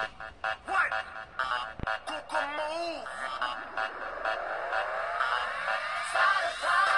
What? Coco move. Spotify.